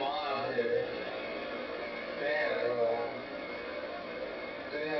妈的！对呀，对呀，